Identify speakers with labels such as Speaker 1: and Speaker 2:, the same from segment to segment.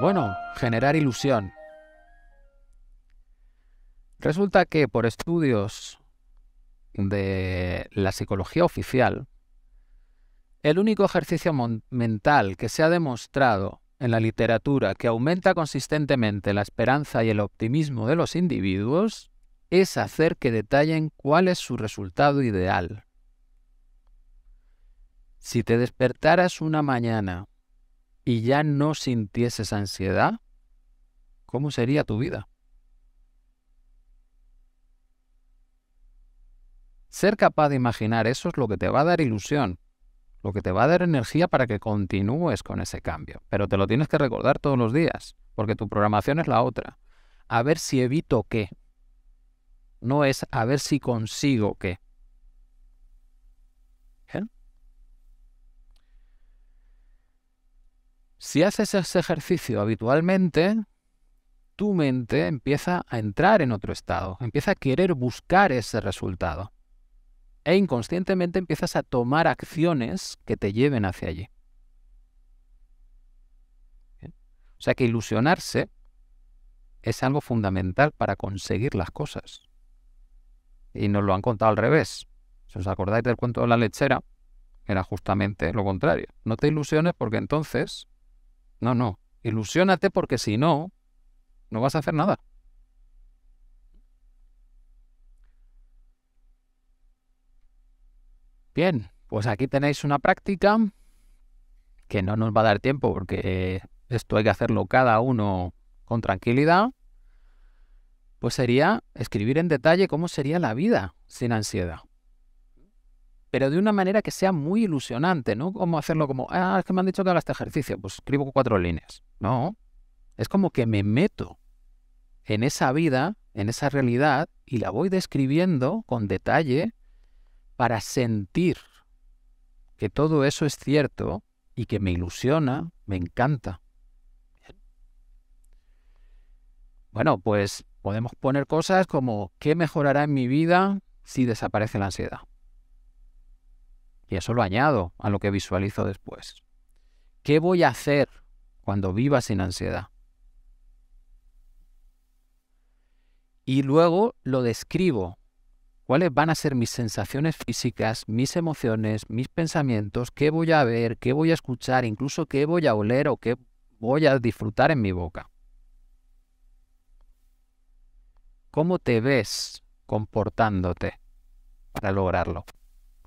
Speaker 1: Bueno, generar ilusión. Resulta que por estudios de la psicología oficial, el único ejercicio mental que se ha demostrado en la literatura que aumenta consistentemente la esperanza y el optimismo de los individuos es hacer que detallen cuál es su resultado ideal. Si te despertaras una mañana y ya no sintieses ansiedad, ¿cómo sería tu vida? Ser capaz de imaginar eso es lo que te va a dar ilusión, lo que te va a dar energía para que continúes con ese cambio. Pero te lo tienes que recordar todos los días, porque tu programación es la otra. A ver si evito qué. No es a ver si consigo qué. Si haces ese ejercicio habitualmente, tu mente empieza a entrar en otro estado, empieza a querer buscar ese resultado. E inconscientemente empiezas a tomar acciones que te lleven hacia allí. O sea que ilusionarse es algo fundamental para conseguir las cosas. Y nos lo han contado al revés. Si os acordáis del cuento de la lechera, era justamente lo contrario. No te ilusiones porque entonces no, no. Ilusiónate porque si no, no vas a hacer nada. Bien, pues aquí tenéis una práctica que no nos va a dar tiempo porque esto hay que hacerlo cada uno con tranquilidad. Pues sería escribir en detalle cómo sería la vida sin ansiedad pero de una manera que sea muy ilusionante, ¿no? Como hacerlo como, ah, es que me han dicho que haga este ejercicio, pues escribo cuatro líneas. No, es como que me meto en esa vida, en esa realidad, y la voy describiendo con detalle para sentir que todo eso es cierto y que me ilusiona, me encanta. Bueno, pues podemos poner cosas como, ¿qué mejorará en mi vida si desaparece la ansiedad? Y eso lo añado a lo que visualizo después. ¿Qué voy a hacer cuando viva sin ansiedad? Y luego lo describo. ¿Cuáles van a ser mis sensaciones físicas, mis emociones, mis pensamientos? ¿Qué voy a ver? ¿Qué voy a escuchar? Incluso qué voy a oler o qué voy a disfrutar en mi boca. ¿Cómo te ves comportándote para lograrlo?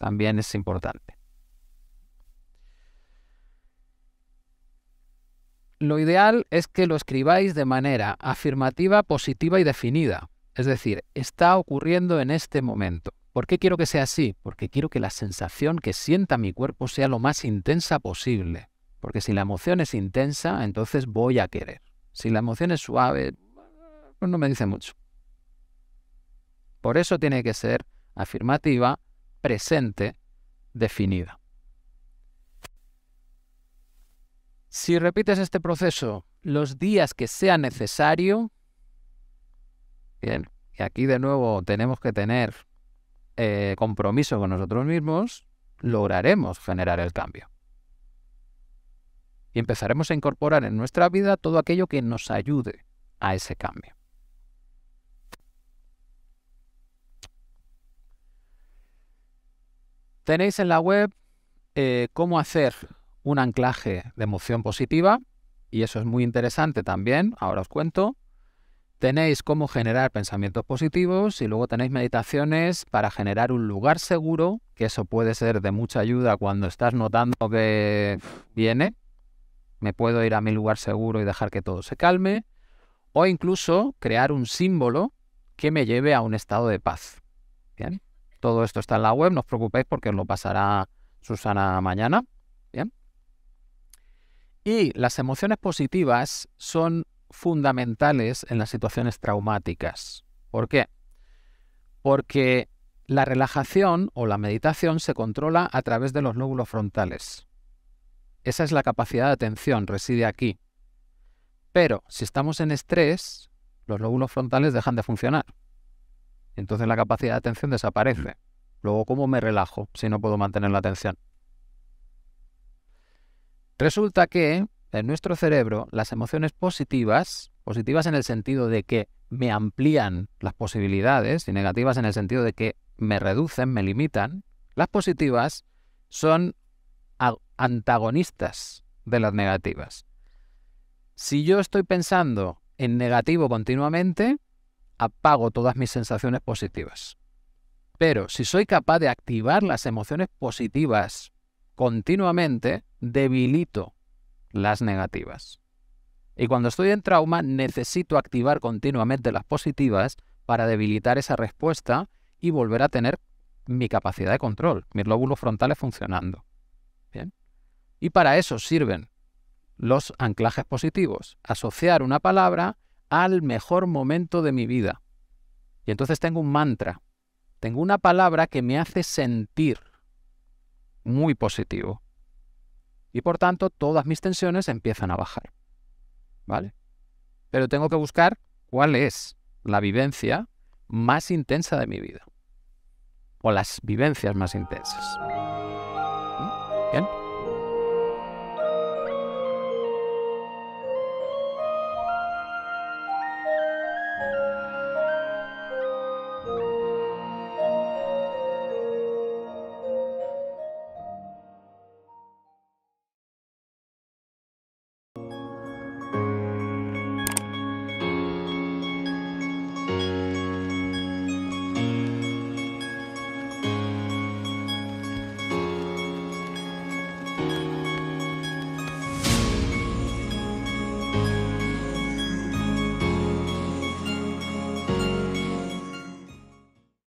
Speaker 1: También es importante. Lo ideal es que lo escribáis de manera afirmativa, positiva y definida. Es decir, está ocurriendo en este momento. ¿Por qué quiero que sea así? Porque quiero que la sensación que sienta mi cuerpo sea lo más intensa posible. Porque si la emoción es intensa, entonces voy a querer. Si la emoción es suave, pues no me dice mucho. Por eso tiene que ser afirmativa, presente definida. Si repites este proceso los días que sea necesario, bien, y aquí de nuevo tenemos que tener eh, compromiso con nosotros mismos, lograremos generar el cambio. Y empezaremos a incorporar en nuestra vida todo aquello que nos ayude a ese cambio. Tenéis en la web eh, cómo hacer un anclaje de emoción positiva y eso es muy interesante también, ahora os cuento. Tenéis cómo generar pensamientos positivos y luego tenéis meditaciones para generar un lugar seguro, que eso puede ser de mucha ayuda cuando estás notando que viene. Me puedo ir a mi lugar seguro y dejar que todo se calme. O incluso crear un símbolo que me lleve a un estado de paz. ¿Bien? Todo esto está en la web, no os preocupéis porque os lo pasará Susana mañana. Bien. Y las emociones positivas son fundamentales en las situaciones traumáticas. ¿Por qué? Porque la relajación o la meditación se controla a través de los lóbulos frontales. Esa es la capacidad de atención, reside aquí. Pero si estamos en estrés, los lóbulos frontales dejan de funcionar. Entonces la capacidad de atención desaparece. Luego, ¿cómo me relajo si no puedo mantener la atención? Resulta que en nuestro cerebro, las emociones positivas, positivas en el sentido de que me amplían las posibilidades y negativas en el sentido de que me reducen, me limitan, las positivas son antagonistas de las negativas. Si yo estoy pensando en negativo continuamente, apago todas mis sensaciones positivas. Pero si soy capaz de activar las emociones positivas continuamente, debilito las negativas. Y cuando estoy en trauma, necesito activar continuamente las positivas para debilitar esa respuesta y volver a tener mi capacidad de control, mis lóbulos frontales funcionando. ¿Bien? Y para eso sirven los anclajes positivos, asociar una palabra al mejor momento de mi vida. Y entonces tengo un mantra, tengo una palabra que me hace sentir muy positivo. Y por tanto, todas mis tensiones empiezan a bajar. ¿Vale? Pero tengo que buscar cuál es la vivencia más intensa de mi vida. O las vivencias más intensas.